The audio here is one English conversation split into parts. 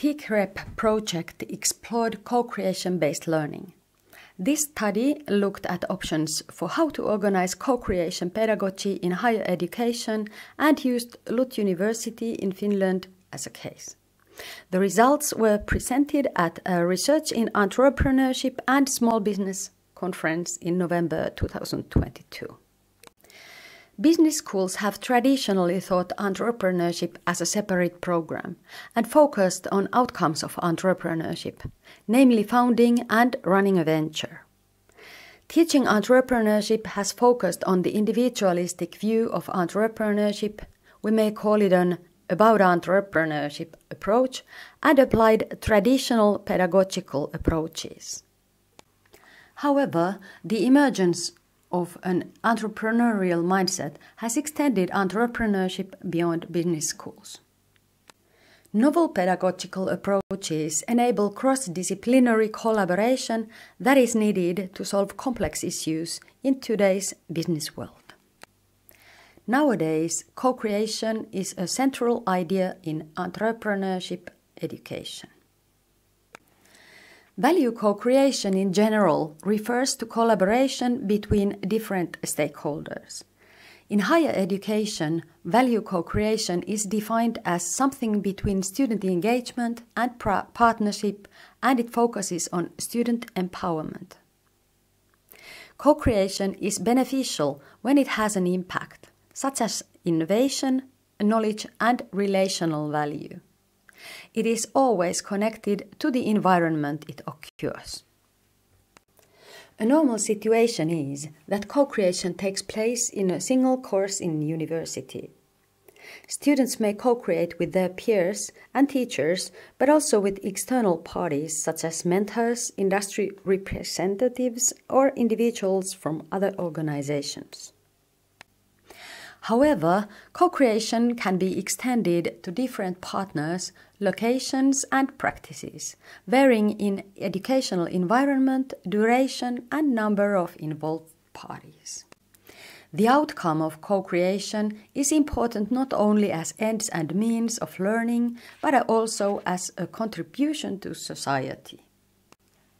T-CREPE project explored co-creation based learning. This study looked at options for how to organize co-creation pedagogy in higher education and used LUT University in Finland as a case. The results were presented at a Research in Entrepreneurship and Small Business conference in November 2022. Business schools have traditionally thought entrepreneurship as a separate program and focused on outcomes of entrepreneurship, namely founding and running a venture. Teaching entrepreneurship has focused on the individualistic view of entrepreneurship. We may call it an about entrepreneurship approach and applied traditional pedagogical approaches. However, the emergence of an entrepreneurial mindset has extended entrepreneurship beyond business schools. Novel pedagogical approaches enable cross disciplinary collaboration that is needed to solve complex issues in today's business world. Nowadays, co creation is a central idea in entrepreneurship education. Value co creation in general refers to collaboration between different stakeholders. In higher education, value co creation is defined as something between student engagement and partnership, and it focuses on student empowerment. Co creation is beneficial when it has an impact, such as innovation, knowledge, and relational value. It is always connected to the environment it occurs. A normal situation is that co-creation takes place in a single course in university. Students may co-create with their peers and teachers, but also with external parties such as mentors, industry representatives, or individuals from other organizations. However, co-creation can be extended to different partners, locations and practices, varying in educational environment, duration and number of involved parties. The outcome of co-creation is important not only as ends and means of learning, but also as a contribution to society.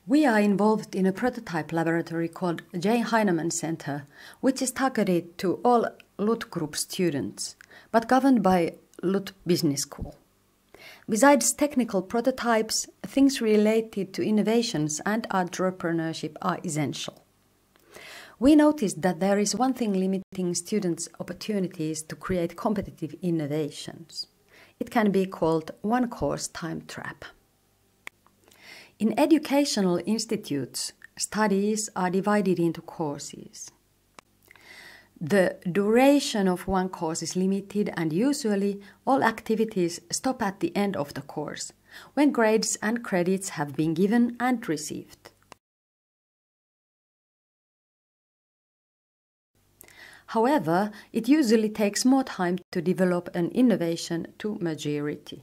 We are involved in a prototype laboratory called J. Heinemann Center, which is targeted to all LUT Group students, but governed by LUT Business School. Besides technical prototypes, things related to innovations and entrepreneurship are essential. We noticed that there is one thing limiting students' opportunities to create competitive innovations. It can be called one course time trap. In educational institutes, studies are divided into courses. The duration of one course is limited and usually all activities stop at the end of the course, when grades and credits have been given and received. However, it usually takes more time to develop an innovation to maturity.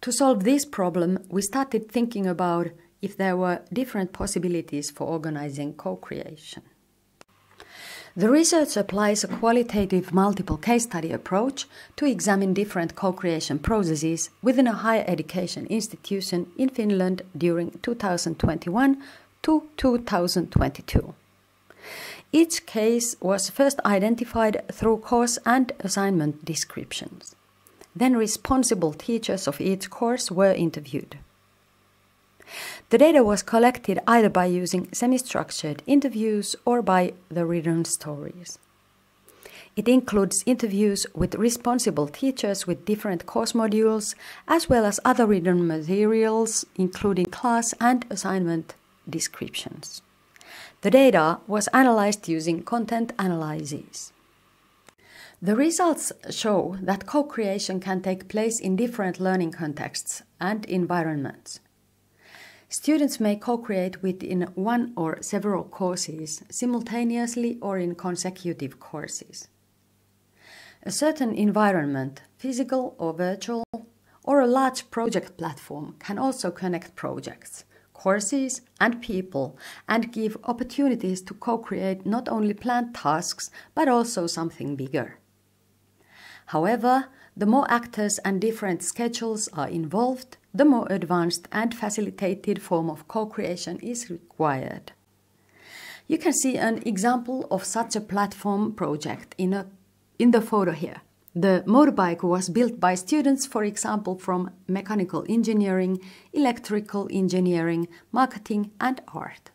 To solve this problem, we started thinking about if there were different possibilities for organizing co-creation. The research applies a qualitative multiple case study approach to examine different co-creation processes within a higher education institution in Finland during 2021 to 2022. Each case was first identified through course and assignment descriptions. Then responsible teachers of each course were interviewed. The data was collected either by using semi-structured interviews or by the written stories. It includes interviews with responsible teachers with different course modules, as well as other written materials, including class and assignment descriptions. The data was analyzed using content analyses. The results show that co-creation can take place in different learning contexts and environments. Students may co-create within one or several courses simultaneously or in consecutive courses. A certain environment, physical or virtual, or a large project platform can also connect projects, courses, and people and give opportunities to co-create not only planned tasks but also something bigger. However, the more actors and different schedules are involved, the more advanced and facilitated form of co-creation is required. You can see an example of such a platform project in, a, in the photo here. The motorbike was built by students, for example, from mechanical engineering, electrical engineering, marketing, and art.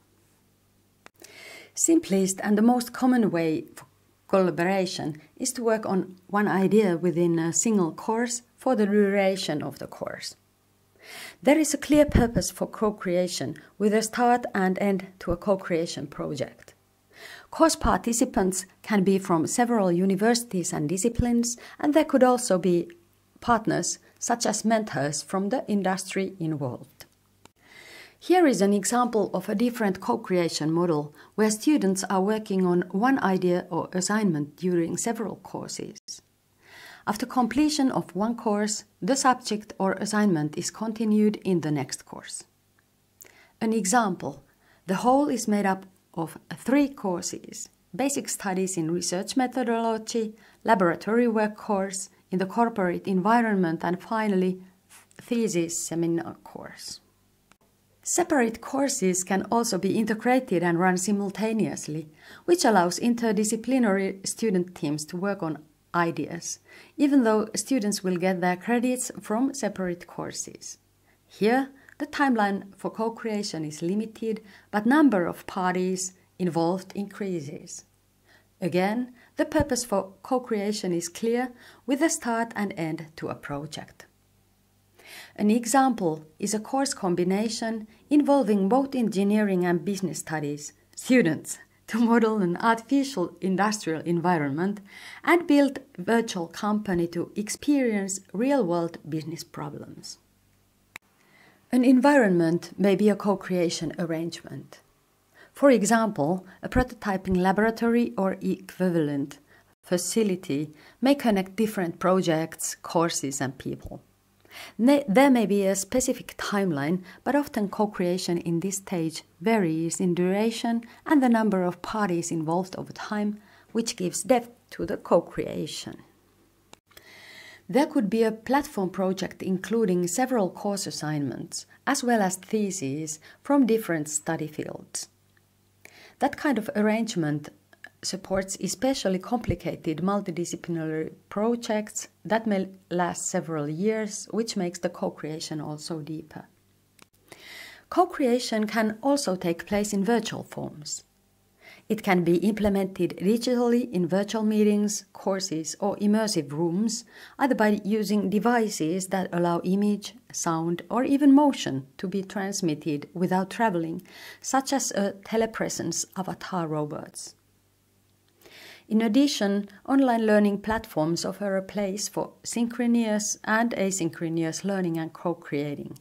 Simplest and the most common way for collaboration is to work on one idea within a single course for the duration of the course. There is a clear purpose for co-creation with a start and end to a co-creation project. Course participants can be from several universities and disciplines, and there could also be partners such as mentors from the industry involved. Here is an example of a different co-creation model where students are working on one idea or assignment during several courses. After completion of one course, the subject or assignment is continued in the next course. An example, the whole is made up of three courses, basic studies in research methodology, laboratory work course, in the corporate environment, and finally, thesis seminar course. Separate courses can also be integrated and run simultaneously, which allows interdisciplinary student teams to work on ideas, even though students will get their credits from separate courses. Here, the timeline for co-creation is limited, but number of parties involved increases. Again, the purpose for co-creation is clear with a start and end to a project. An example is a course combination involving both engineering and business studies. Students to model an artificial industrial environment and build virtual company to experience real-world business problems. An environment may be a co-creation arrangement. For example, a prototyping laboratory or equivalent facility may connect different projects, courses and people. There may be a specific timeline, but often co-creation in this stage varies in duration and the number of parties involved over time, which gives depth to the co-creation. There could be a platform project including several course assignments, as well as theses from different study fields. That kind of arrangement supports especially complicated multidisciplinary projects that may last several years, which makes the co-creation also deeper. Co-creation can also take place in virtual forms. It can be implemented digitally in virtual meetings, courses, or immersive rooms, either by using devices that allow image, sound, or even motion to be transmitted without traveling, such as a telepresence avatar robots. In addition, online learning platforms offer a place for synchronous and asynchronous learning and co-creating.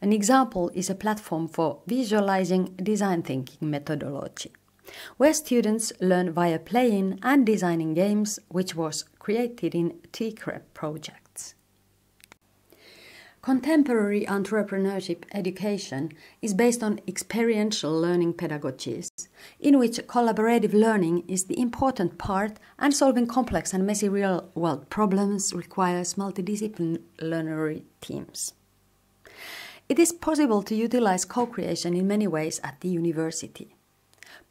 An example is a platform for visualizing design thinking methodology, where students learn via playing and designing games, which was created in T-CREPE projects. Contemporary entrepreneurship education is based on experiential learning pedagogies, in which collaborative learning is the important part and solving complex and messy real world problems requires multidisciplinary teams. It is possible to utilize co creation in many ways at the university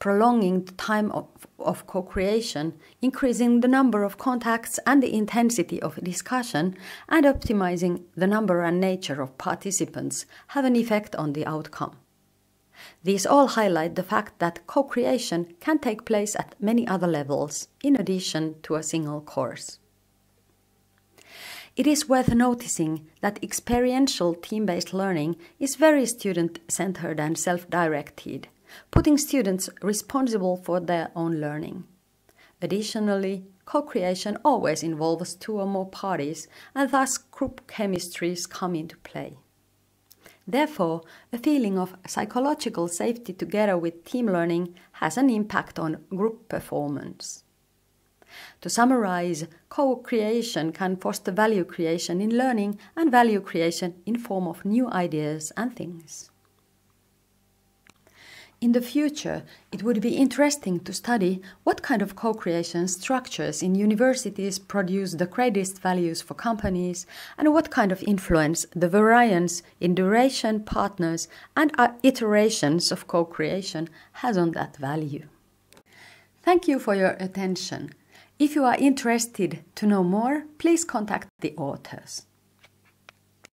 prolonging the time of, of co creation, increasing the number of contacts and the intensity of discussion, and optimizing the number and nature of participants have an effect on the outcome. These all highlight the fact that co creation can take place at many other levels in addition to a single course. It is worth noticing that experiential team based learning is very student centered and self directed putting students responsible for their own learning. Additionally, co-creation always involves two or more parties, and thus group chemistries come into play. Therefore, a feeling of psychological safety together with team learning has an impact on group performance. To summarize, co-creation can foster value creation in learning and value creation in form of new ideas and things. In the future, it would be interesting to study what kind of co creation structures in universities produce the greatest values for companies and what kind of influence the variance in duration, partners, and uh, iterations of co creation has on that value. Thank you for your attention. If you are interested to know more, please contact the authors.